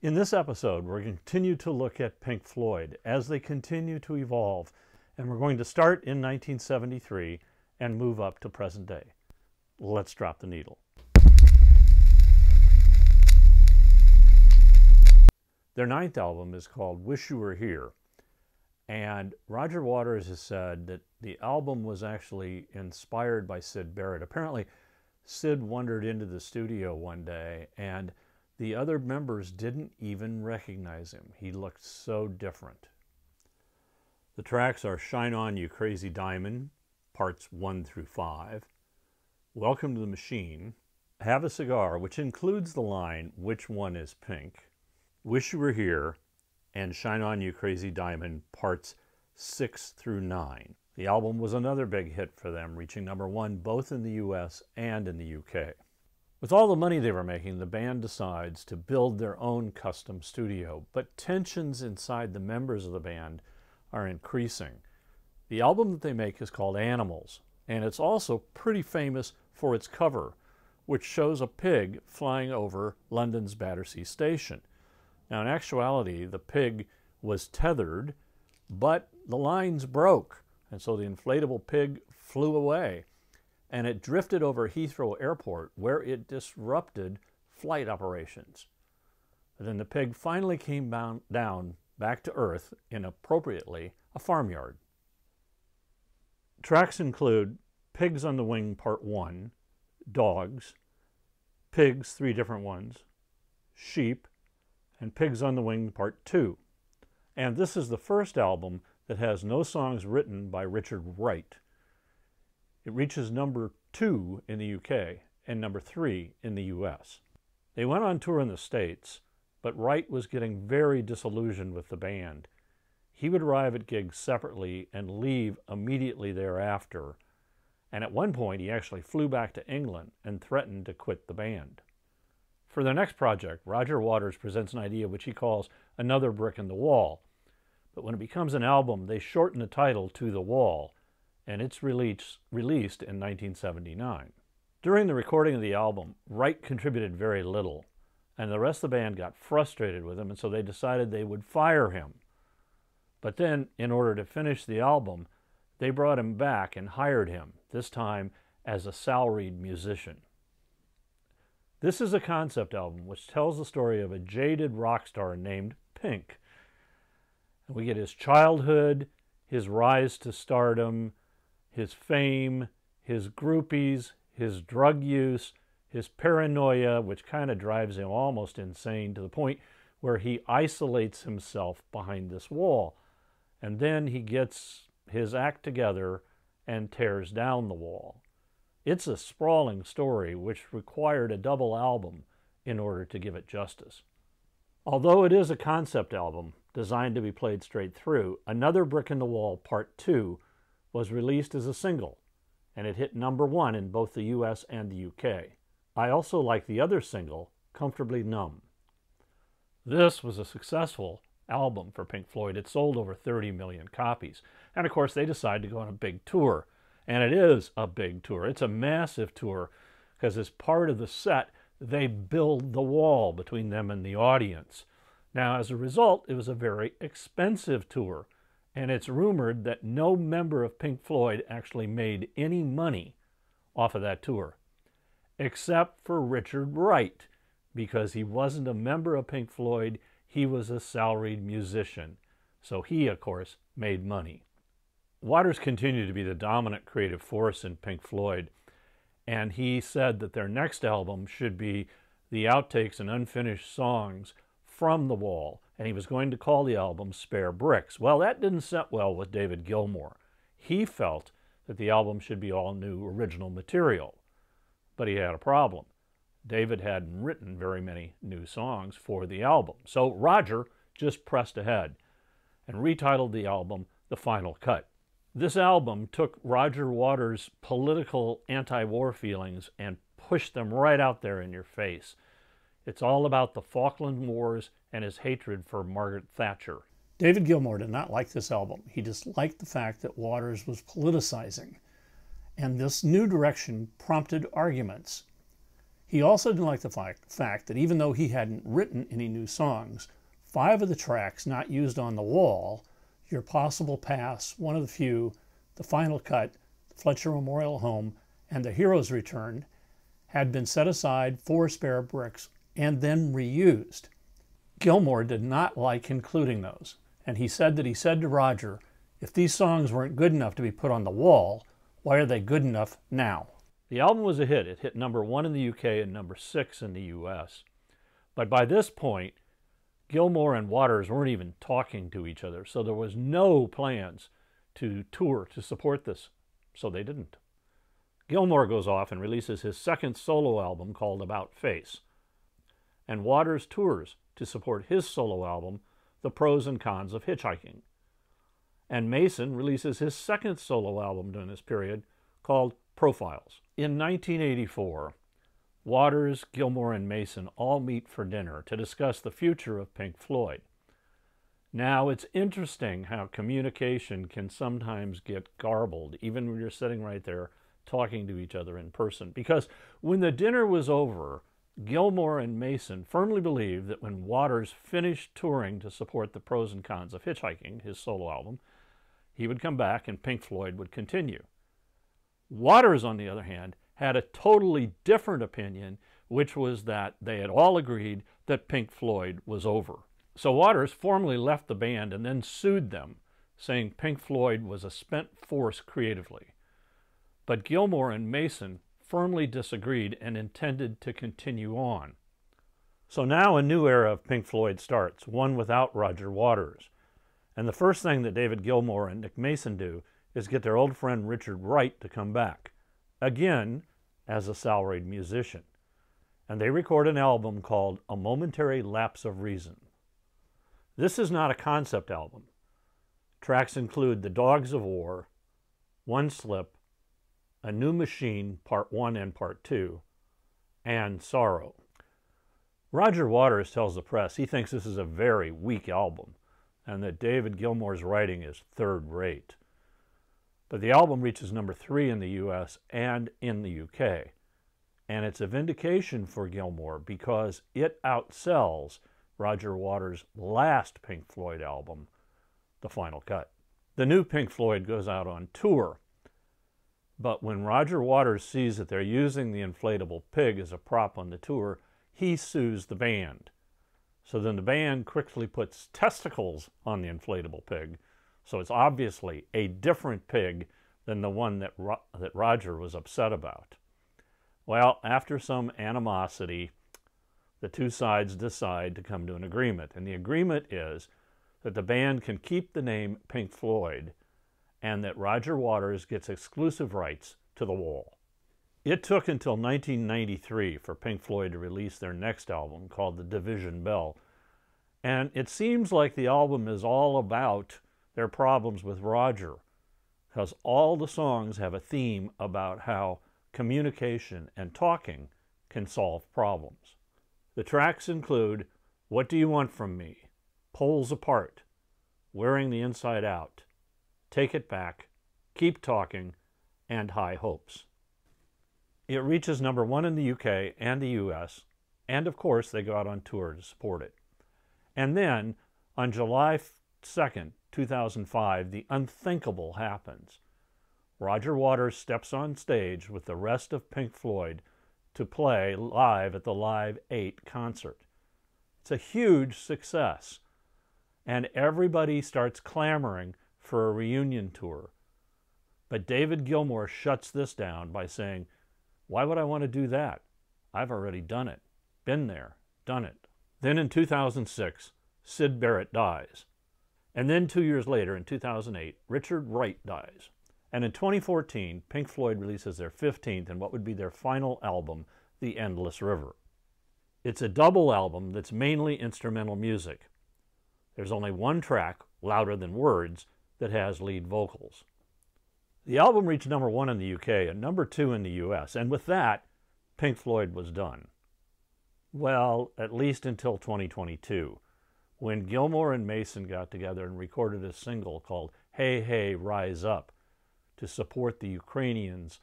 In this episode, we're going to continue to look at Pink Floyd as they continue to evolve, and we're going to start in 1973 and move up to present day. Let's drop the needle. Their ninth album is called Wish You Were Here, and Roger Waters has said that the album was actually inspired by Syd Barrett. Apparently, Syd wandered into the studio one day and the other members didn't even recognize him. He looked so different. The tracks are Shine On You Crazy Diamond, parts 1 through 5, Welcome to the Machine, Have a Cigar, which includes the line Which One is Pink, Wish You Were Here, and Shine On You Crazy Diamond, parts 6 through 9. The album was another big hit for them, reaching number one both in the US and in the UK. With all the money they were making, the band decides to build their own custom studio, but tensions inside the members of the band are increasing. The album that they make is called Animals, and it's also pretty famous for its cover, which shows a pig flying over London's Battersea Station. Now, in actuality, the pig was tethered, but the lines broke, and so the inflatable pig flew away and it drifted over Heathrow Airport where it disrupted flight operations. Then the pig finally came down back to Earth in appropriately a farmyard. Tracks include Pigs on the Wing Part 1, Dogs, Pigs, three different ones, Sheep, and Pigs on the Wing Part 2. And this is the first album that has no songs written by Richard Wright. It reaches number two in the UK and number three in the US. They went on tour in the States, but Wright was getting very disillusioned with the band. He would arrive at gigs separately and leave immediately thereafter, and at one point he actually flew back to England and threatened to quit the band. For their next project, Roger Waters presents an idea which he calls Another Brick in the Wall. But when it becomes an album, they shorten the title to The Wall and it's released, released in 1979. During the recording of the album, Wright contributed very little, and the rest of the band got frustrated with him, and so they decided they would fire him. But then, in order to finish the album, they brought him back and hired him, this time as a salaried musician. This is a concept album which tells the story of a jaded rock star named Pink. And we get his childhood, his rise to stardom, his fame, his groupies, his drug use, his paranoia, which kind of drives him almost insane to the point where he isolates himself behind this wall. And then he gets his act together and tears down the wall. It's a sprawling story which required a double album in order to give it justice. Although it is a concept album designed to be played straight through, Another Brick in the Wall Part 2 was released as a single, and it hit number one in both the US and the UK. I also like the other single, Comfortably Numb. This was a successful album for Pink Floyd. It sold over 30 million copies. And of course, they decided to go on a big tour. And it is a big tour. It's a massive tour because as part of the set, they build the wall between them and the audience. Now, as a result, it was a very expensive tour and it's rumored that no member of Pink Floyd actually made any money off of that tour, except for Richard Wright, because he wasn't a member of Pink Floyd, he was a salaried musician. So he, of course, made money. Waters continued to be the dominant creative force in Pink Floyd, and he said that their next album should be the outtakes and unfinished songs from The Wall, and he was going to call the album Spare Bricks. Well, that didn't set well with David Gilmour. He felt that the album should be all new original material. But he had a problem. David hadn't written very many new songs for the album. So Roger just pressed ahead and retitled the album The Final Cut. This album took Roger Waters' political anti war feelings and pushed them right out there in your face. It's all about the Falkland Wars and his hatred for Margaret Thatcher. David Gilmour did not like this album. He disliked the fact that Waters was politicizing. And this new direction prompted arguments. He also didn't like the fact that even though he hadn't written any new songs, five of the tracks not used on the wall, Your Possible Pasts, one of the few, The Final Cut, Fletcher Memorial Home, and The Hero's Return, had been set aside for spare bricks and then reused. Gilmour did not like including those, and he said that he said to Roger, if these songs weren't good enough to be put on the wall, why are they good enough now? The album was a hit. It hit number one in the UK and number six in the US. But by this point, Gilmour and Waters weren't even talking to each other, so there was no plans to tour to support this, so they didn't. Gilmour goes off and releases his second solo album called About Face, and Waters tours to support his solo album, The Pros and Cons of Hitchhiking. And Mason releases his second solo album during this period called Profiles. In 1984, Waters, Gilmour, and Mason all meet for dinner to discuss the future of Pink Floyd. Now, it's interesting how communication can sometimes get garbled, even when you're sitting right there talking to each other in person. Because when the dinner was over, Gilmour and Mason firmly believed that when Waters finished touring to support the pros and cons of Hitchhiking, his solo album, he would come back and Pink Floyd would continue. Waters, on the other hand, had a totally different opinion, which was that they had all agreed that Pink Floyd was over. So Waters formally left the band and then sued them, saying Pink Floyd was a spent force creatively. But Gilmour and Mason firmly disagreed and intended to continue on. So now a new era of Pink Floyd starts, one without Roger Waters. And the first thing that David Gilmour and Nick Mason do is get their old friend Richard Wright to come back, again as a salaried musician. And they record an album called A Momentary Lapse of Reason. This is not a concept album. Tracks include The Dogs of War, One Slip, A New Machine, Part 1 and Part 2, and Sorrow. Roger Waters tells the press he thinks this is a very weak album and that David Gilmour's writing is third rate. But the album reaches number three in the US and in the UK. And it's a vindication for Gilmour because it outsells Roger Waters' last Pink Floyd album, The Final Cut. The new Pink Floyd goes out on tour. But when Roger Waters sees that they're using the inflatable pig as a prop on the tour, he sues the band. So then the band quickly puts testicles on the inflatable pig. So it's obviously a different pig than the one that, Ro- that Roger was upset about. Well, after some animosity, the two sides decide to come to an agreement. And the agreement is that the band can keep the name Pink Floyd and that Roger Waters gets exclusive rights to the wall. It took until 1993 for Pink Floyd to release their next album called The Division Bell. And it seems like the album is all about their problems with Roger, because all the songs have a theme about how communication and talking can solve problems. The tracks include What Do You Want From Me? Poles Apart, Wearing the Inside Out, Take It Back, Keep Talking, and High Hopes. It reaches number one in the UK and the US, and of course, they go out on tour to support it. And then on July 2nd, 2005, the unthinkable happens. Roger Waters steps on stage with the rest of Pink Floyd to play live at the Live 8 concert. It's a huge success, and everybody starts clamoring for a reunion tour. But David Gilmour shuts this down by saying, why would I want to do that? I've already done it, been there, done it. Then in 2006, Syd Barrett dies. And then two years later, in 2008, Richard Wright dies. And in 2014, Pink Floyd releases their 15th and what would be their final album, The Endless River. It's a double album that's mainly instrumental music. There's only one track, Louder Than Words, that has lead vocals. The album reached number one in the UK and number two in the US, and with that, Pink Floyd was done. Well, at least until 2022, when Gilmour and Mason got together and recorded a single called Hey Hey Rise Up to support the Ukrainians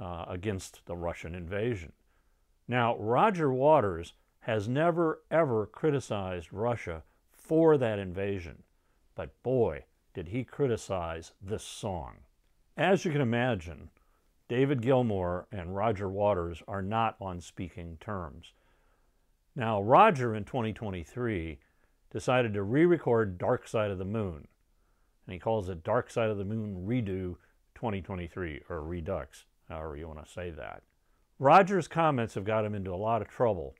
uh, against the Russian invasion. Now, Roger Waters has never ever criticized Russia for that invasion, but boy, did he criticize this song. As you can imagine, David Gilmour and Roger Waters are not on speaking terms. Now, Roger in 2023 decided to re record Dark Side of the Moon, and he calls it Dark Side of the Moon Redo 2023, or Redux, however you want to say that. Roger's comments have got him into a lot of trouble.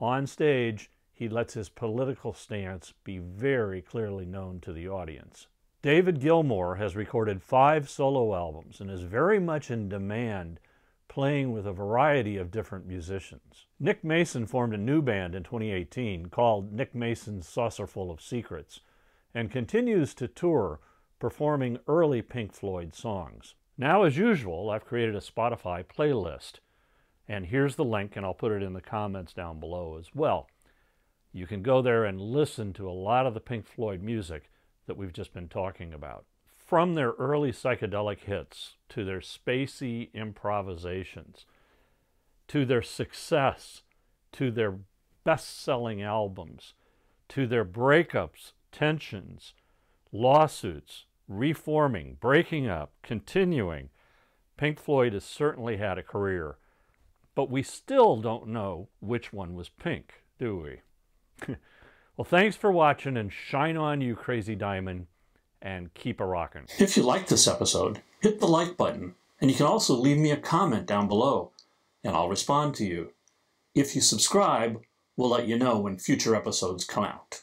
On stage, he lets his political stance be very clearly known to the audience. David Gilmour has recorded five solo albums and is very much in demand playing with a variety of different musicians. Nick Mason formed a new band in 2018 called Nick Mason's Saucerful of Secrets and continues to tour performing early Pink Floyd songs. Now, as usual, I've created a Spotify playlist, and here's the link, and I'll put it in the comments down below as well. You can go there and listen to a lot of the Pink Floyd music that we've just been talking about. From their early psychedelic hits to their spacey improvisations, to their success, to their best selling albums, to their breakups, tensions, lawsuits, reforming, breaking up, continuing. Pink Floyd has certainly had a career, but we still don't know which one was pink, do we? well, thanks for watching and shine on you, Crazy Diamond, and keep a rockin'. If you like this episode, hit the like button, and you can also leave me a comment down below, and I'll respond to you. If you subscribe, we'll let you know when future episodes come out.